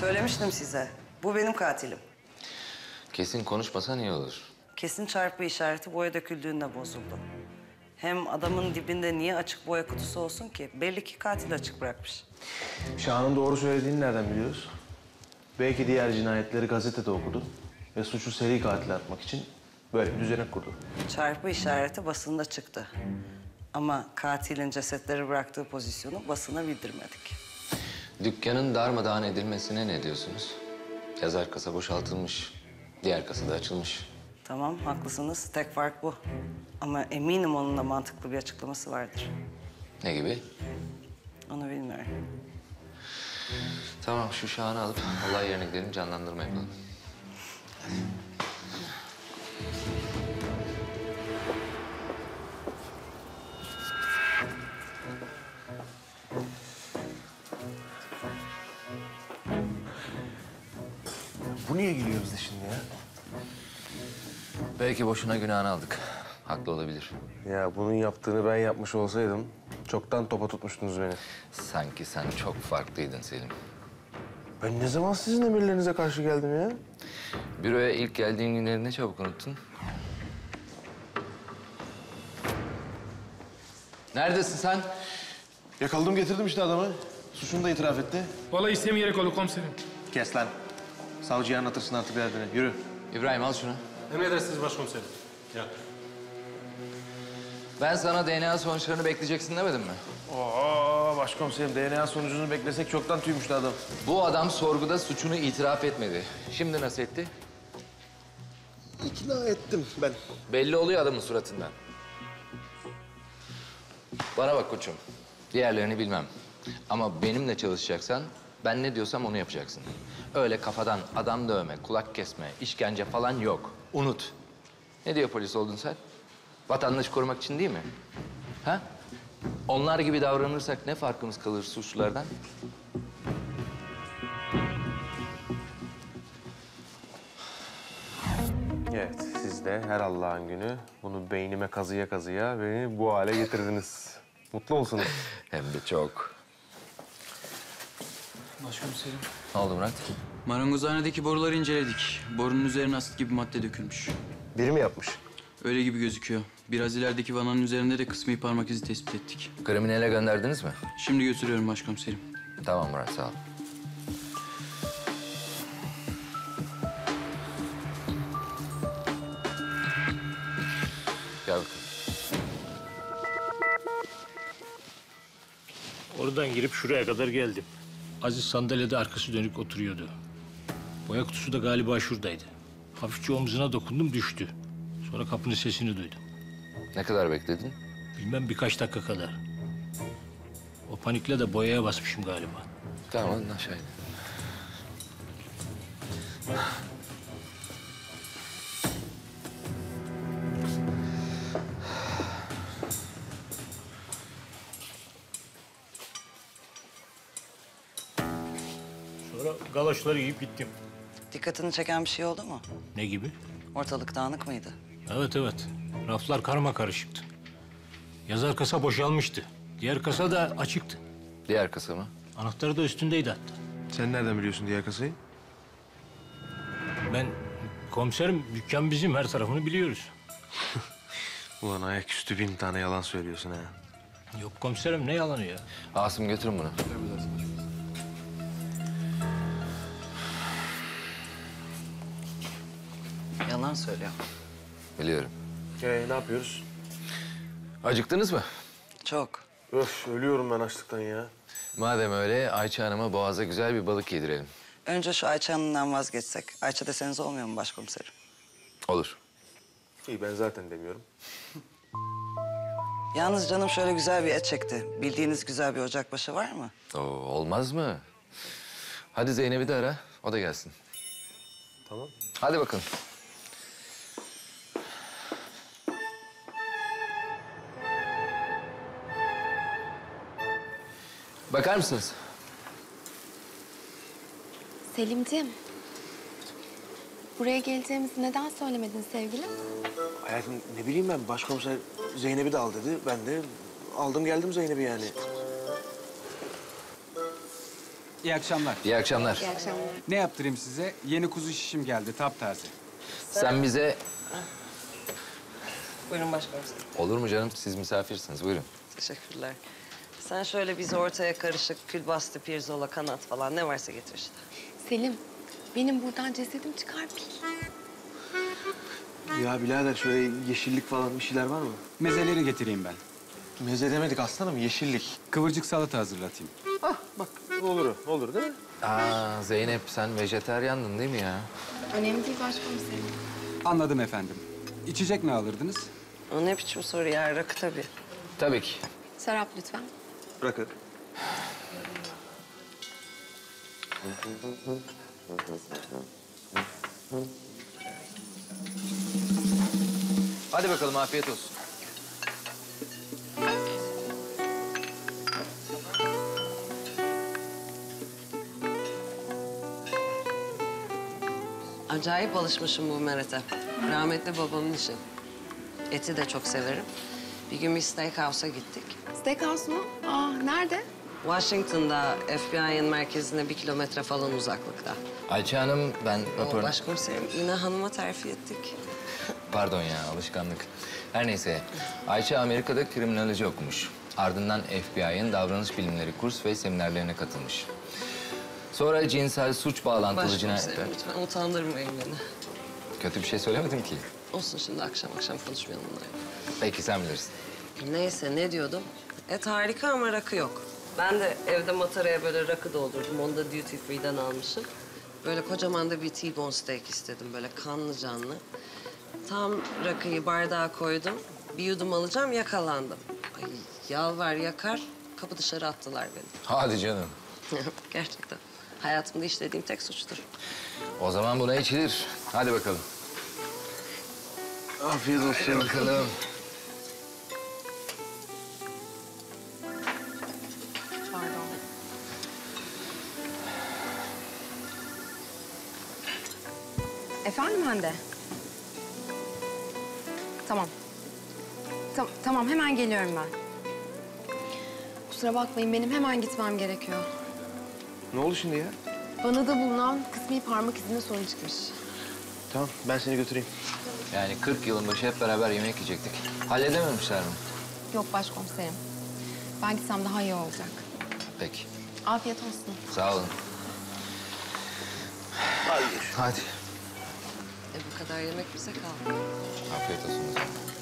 Söylemiştim size. Bu benim katilim. Kesin konuşmasan iyi olur. Kesin çarpı işareti boya döküldüğünde bozuldu. Hem adamın dibinde niye açık boya kutusu olsun ki? Belli ki katil açık bırakmış. Şahan'ın doğru söylediğini nereden biliyoruz? Belki diğer cinayetleri gazetede okudu ve suçu seri katile atmak için böyle bir düzenek kurdu. Çarpı işareti basında çıktı. Ama katilin cesetleri bıraktığı pozisyonu basına bildirmedik. Dükkanın darmadağın edilmesine ne diyorsunuz? Yazar kasa boşaltılmış. Diğer kasa da açılmış. Tamam, haklısınız. Tek fark bu. Ama eminim onun da mantıklı bir açıklaması vardır. Ne gibi? Onu bilmiyorum. Tamam şu şahanı alıp olay yerine gidelim canlandırma yapalım. Bu niye gülüyor bize şimdi ya? Belki boşuna günahını aldık. Haklı olabilir. Ya bunun yaptığını ben yapmış olsaydım çoktan topa tutmuştunuz beni. Sanki sen çok farklıydın Selim. Ben ne zaman sizin emirlerinize karşı geldim ya? Büroya ilk geldiğin günleri ne çabuk unuttun. Neredesin sen? Yakaladım getirdim işte adamı. Suçunu da itiraf etti. Vallahi istemeyerek oldu komiserim. Kes lan. Savcıya anlatırsın artık derdini. Yürü. İbrahim al şunu. Emredersiniz başkomiserim. Ya. Ben sana DNA sonuçlarını bekleyeceksin demedim mi? Oo başkomiserim DNA sonucunu beklesek çoktan tüymüştü adam. Bu adam sorguda suçunu itiraf etmedi. Şimdi nasıl etti? İkna ettim ben. Belli oluyor adamın suratından. Bana bak koçum. Diğerlerini bilmem. Ama benimle çalışacaksan ben ne diyorsam onu yapacaksın. Öyle kafadan adam dövme, kulak kesme, işkence falan yok. Unut. Ne diyor polis oldun sen? Vatandaşı korumak için değil mi? Ha? Onlar gibi davranırsak ne farkımız kalır suçlulardan? Evet, siz de her Allah'ın günü bunu beynime kazıya kazıya beni bu hale getirdiniz. Mutlu musunuz? Hem de çok. Başkomiserim. Ne oldu Murat? Marangozhanedeki boruları inceledik. Borunun üzerine asit gibi madde dökülmüş. Biri mi yapmış? Öyle gibi gözüküyor. Biraz ilerideki vananın üzerinde de kısmi parmak izi tespit ettik. Kriminele gönderdiniz mi? Şimdi götürüyorum başkomiserim. Tamam Murat sağ ol. Gel bakalım. Oradan girip şuraya kadar geldim. Aziz sandalyede arkası dönük oturuyordu. Boya kutusu da galiba şuradaydı. Hafifçe omzuna dokundum düştü. Sonra kapının sesini duydum. Ne kadar bekledin? Bilmem birkaç dakika kadar. O panikle de boyaya basmışım galiba. Tamam hadi galoşları giyip gittim. Dikkatini çeken bir şey oldu mu? Ne gibi? Ortalık dağınık mıydı? Evet evet. Raflar karma karışıktı. Yazar kasa boşalmıştı. Diğer kasa da açıktı. Diğer kasa mı? Anahtarı da üstündeydi hatta. Sen nereden biliyorsun diğer kasayı? Ben komiserim dükkan bizim her tarafını biliyoruz. Ulan ayaküstü bin tane yalan söylüyorsun ha. Yok komiserim ne yalanı ya? Asım götürün bunu. Yalan söylüyor. Biliyorum. Ee, ne yapıyoruz? Acıktınız mı? Çok. Öf ölüyorum ben açlıktan ya. Madem öyle Ayça Hanım'a boğaza güzel bir balık yedirelim. Önce şu Ayça Hanım'dan vazgeçsek. Ayça deseniz olmuyor mu başkomiserim? Olur. İyi ben zaten demiyorum. Yalnız canım şöyle güzel bir et çekti. Bildiğiniz güzel bir ocakbaşı var mı? Oo, olmaz mı? Hadi Zeynep'i de ara. O da gelsin. Tamam. Hadi bakalım. Bakar mısınız? Selimciğim. Buraya geleceğimizi neden söylemedin sevgilim? Hayatım ne bileyim ben başkomiser Zeynep'i de al dedi. Ben de aldım geldim Zeynep'i yani. İyi akşamlar. İyi akşamlar. Ne yaptırayım size? Yeni kuzu şişim geldi, taptaze. Sen bize... Buyurun başkomiserim. Olur mu canım? Siz misafirsiniz. Buyurun. Teşekkürler. Sen şöyle bize ortaya karışık külbastı, pirzola, kanat falan ne varsa getir işte. Selim, benim buradan cesedim çıkar bil. Ya birader şöyle yeşillik falan bir şeyler var mı? Mezeleri getireyim ben. Meze demedik aslanım, yeşillik. Kıvırcık salata hazırlatayım. Bak olur, olur değil mi? Aa Zeynep sen vejeteryandın değil mi ya? Önemli değil başkomiserim. Anladım efendim. İçecek ne alırdınız? O ne biçim soru ya? Rakı tabii. Tabii ki. Serap lütfen. Bırakın. Hadi bakalım afiyet olsun. Acayip alışmışım bu merete. Rahmetli babamın işi. Eti de çok severim. Bir gün bir steakhouse'a gittik. Steakhouse mu? Aa, nerede? Washington'da FBI'nin merkezine bir kilometre falan uzaklıkta. Ayça Hanım ben rapor... başkomiserim İna Hanım'a terfi ettik. Pardon ya alışkanlık. Her neyse Ayça Amerika'da kriminoloji okumuş. Ardından FBI'nin davranış bilimleri kurs ve seminerlerine katılmış. Sonra cinsel suç bağlantılı cinayetler... Başkomiserim lütfen utandırmayın beni. Kötü bir şey söylemedim ki. Olsun şimdi akşam akşam konuşmayalım bunları. Peki sen bilirsin. Neyse ne diyordum? Et harika ama rakı yok. Ben de evde mataraya böyle rakı doldurdum. Onu da duty free'den almışım. Böyle kocaman da bir T-bone steak istedim. Böyle kanlı canlı. Tam rakıyı bardağa koydum. Bir yudum alacağım yakalandım. Ay yalvar yakar kapı dışarı attılar beni. Hadi canım. Gerçekten. Hayatımda işlediğim tek suçtur. O zaman buna içilir. Hadi bakalım. Afiyet olsun. Hadi bakalım. Efendim Hande? Tamam. Tam- tamam hemen geliyorum ben. Kusura bakmayın benim hemen gitmem gerekiyor. Ne oldu şimdi ya? Bana da bulunan kısmi parmak izine sorun çıkmış. Tamam, ben seni götüreyim. Yani 40 yılın başı hep beraber yemek yiyecektik. Halledememişler mi? Yok başkomiserim. Ben gitsem daha iyi olacak. Peki. Afiyet olsun. Sağ olun. Hadi. E bu kadar yemek bize kaldı. Afiyet olsun o.